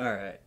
All right.